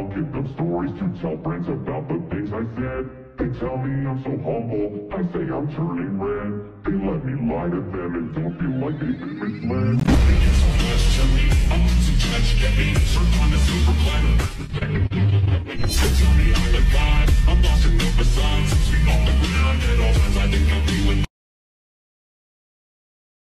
I'll give them stories to tell friends about the things I said. They tell me I'm so humble, I say I'm turning red. They let me lie to them and don't feel like they've been misled.